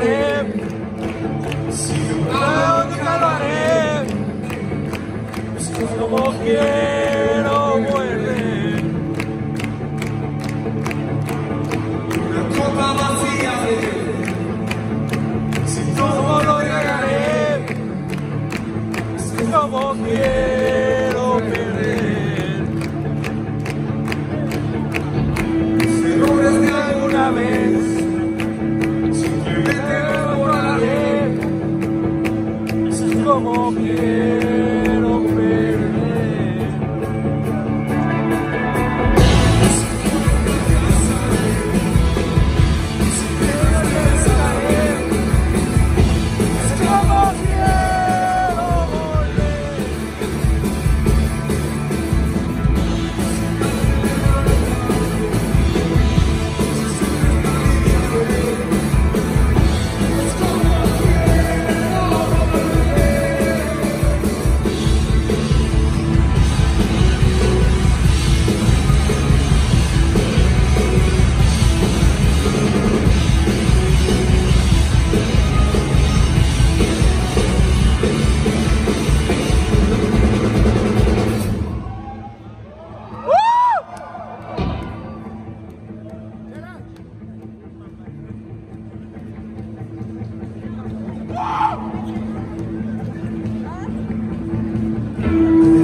Calvaré, Ciudad Calvaré, es como quiero muerte. Una copa vacía de, si todo lo llegaré, es como quiero perder. Seguro es que alguna vez como quiera.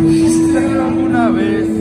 Dijiste alguna vez